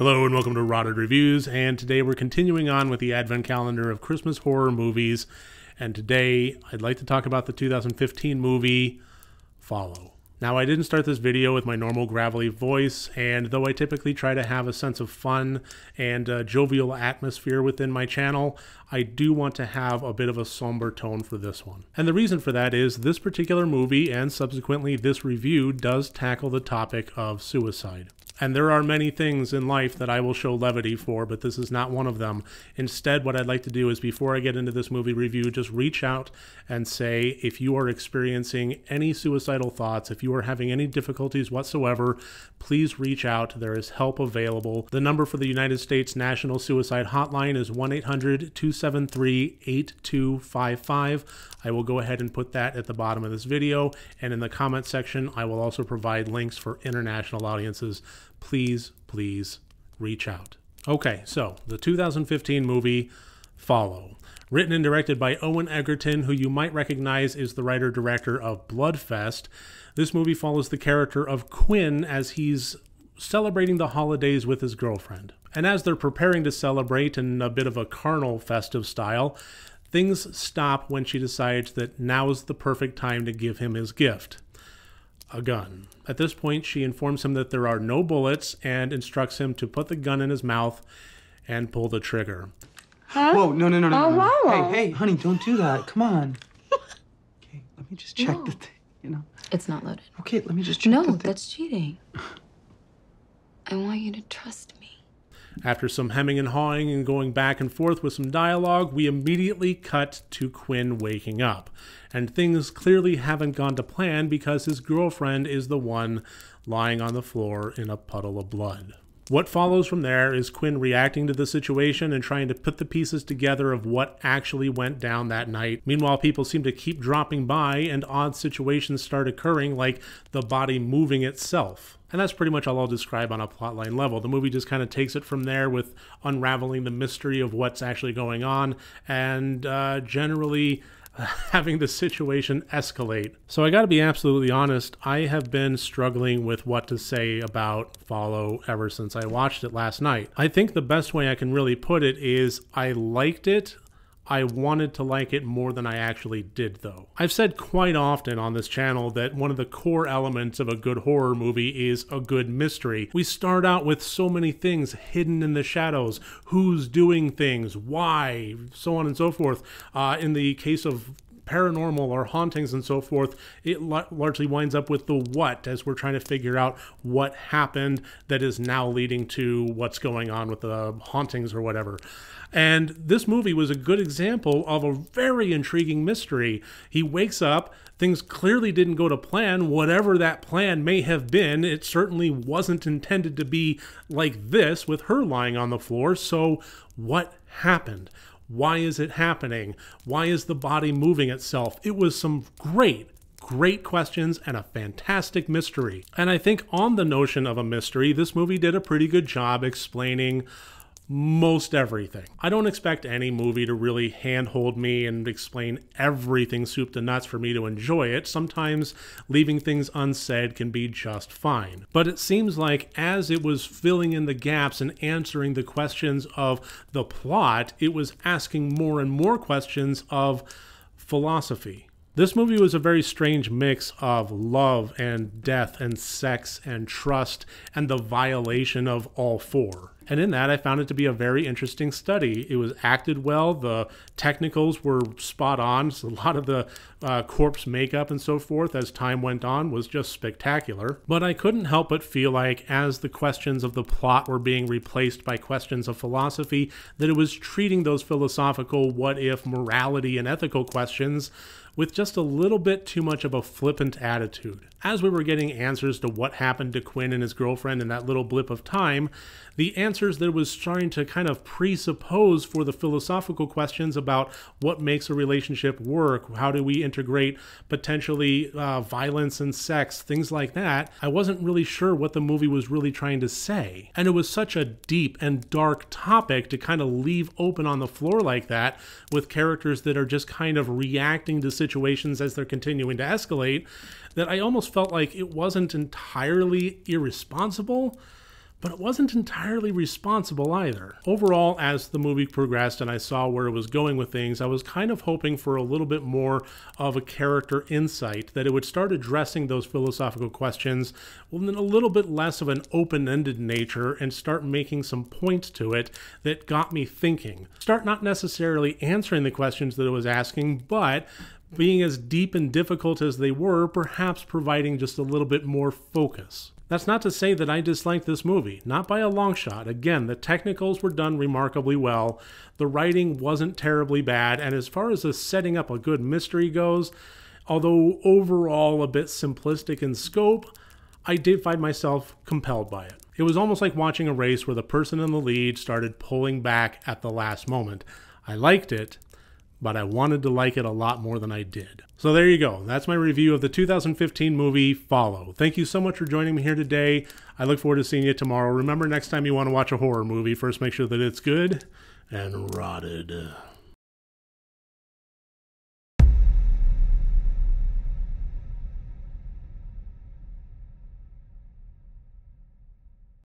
Hello and welcome to Rotted Reviews. And today we're continuing on with the advent calendar of Christmas horror movies. And today I'd like to talk about the 2015 movie Follow. Now, I didn't start this video with my normal gravelly voice, and though I typically try to have a sense of fun and uh, jovial atmosphere within my channel, I do want to have a bit of a somber tone for this one. And the reason for that is this particular movie, and subsequently this review, does tackle the topic of suicide. And there are many things in life that I will show levity for, but this is not one of them. Instead, what I'd like to do is before I get into this movie review, just reach out and say if you are experiencing any suicidal thoughts, if you are having any difficulties whatsoever, please reach out. There is help available. The number for the United States National Suicide Hotline is 1 800 273 8255. I will go ahead and put that at the bottom of this video. And in the comment section, I will also provide links for international audiences please, please reach out. Okay, so the 2015 movie Follow. Written and directed by Owen Egerton, who you might recognize is the writer director of Bloodfest. This movie follows the character of Quinn as he's celebrating the holidays with his girlfriend. And as they're preparing to celebrate in a bit of a carnal festive style, things stop when she decides that now is the perfect time to give him his gift a gun. At this point, she informs him that there are no bullets and instructs him to put the gun in his mouth and pull the trigger. Huh? Whoa, no, no, no, no. Oh, no. wow. Hey, hey, honey, don't do that. Come on. okay, let me just check No. the thing, you know. It's not loaded. Okay, let me just check No, the thing. that's cheating. I want you to trust me. After some hemming and hawing and going back and forth with some dialogue, we immediately cut to Quinn waking up. And things clearly haven't gone to plan because his girlfriend is the one lying on the floor in a puddle of blood. What follows from there is Quinn reacting to the situation and trying to put the pieces together of what actually went down that night. Meanwhile, people seem to keep dropping by and odd situations start occurring, like the body moving itself. And that's pretty much all I'll describe on a plotline level. The movie just kind of takes it from there with unraveling the mystery of what's actually going on and uh, generally having the situation escalate. So I got to be absolutely honest, I have been struggling with what to say about Follow ever since I watched it last night. I think the best way I can really put it is I liked it. I wanted to like it more than I actually did, though. I've said quite often on this channel that one of the core elements of a good horror movie is a good mystery. We start out with so many things hidden in the shadows who's doing things, why, so on and so forth. Uh, in the case of paranormal or hauntings and so forth, it la- largely winds up with the what as we're trying to figure out what happened that is now leading to what's going on with the hauntings or whatever. And this movie was a good example of a very intriguing mystery. He wakes up, things clearly didn't go to plan, whatever that plan may have been. It certainly wasn't intended to be like this with her lying on the floor. So, what happened? Why is it happening? Why is the body moving itself? It was some great, great questions and a fantastic mystery. And I think, on the notion of a mystery, this movie did a pretty good job explaining most everything. I don't expect any movie to really handhold me and explain everything soup to nuts for me to enjoy it. Sometimes leaving things unsaid can be just fine. But it seems like as it was filling in the gaps and answering the questions of the plot, it was asking more and more questions of philosophy. This movie was a very strange mix of love and death and sex and trust and the violation of all four. And in that, I found it to be a very interesting study. It was acted well, the technicals were spot on. So a lot of the uh, corpse makeup and so forth as time went on was just spectacular. But I couldn't help but feel like, as the questions of the plot were being replaced by questions of philosophy, that it was treating those philosophical what if morality and ethical questions with just a little bit too much of a flippant attitude. As we were getting answers to what happened to Quinn and his girlfriend in that little blip of time, the answers that was trying to kind of presuppose for the philosophical questions about what makes a relationship work, how do we integrate potentially uh, violence and sex, things like that, I wasn't really sure what the movie was really trying to say. And it was such a deep and dark topic to kind of leave open on the floor like that with characters that are just kind of reacting to situations as they're continuing to escalate that I almost felt like it wasn't entirely irresponsible, but it wasn't entirely responsible either. Overall, as the movie progressed and I saw where it was going with things, I was kind of hoping for a little bit more of a character insight, that it would start addressing those philosophical questions with a little bit less of an open ended nature and start making some points to it that got me thinking. Start not necessarily answering the questions that it was asking, but being as deep and difficult as they were, perhaps providing just a little bit more focus. That's not to say that I disliked this movie, not by a long shot. Again, the technicals were done remarkably well, the writing wasn't terribly bad, and as far as the setting up a good mystery goes, although overall a bit simplistic in scope, I did find myself compelled by it. It was almost like watching a race where the person in the lead started pulling back at the last moment. I liked it, but I wanted to like it a lot more than I did. So there you go. That's my review of the 2015 movie Follow. Thank you so much for joining me here today. I look forward to seeing you tomorrow. Remember, next time you want to watch a horror movie, first make sure that it's good and rotted.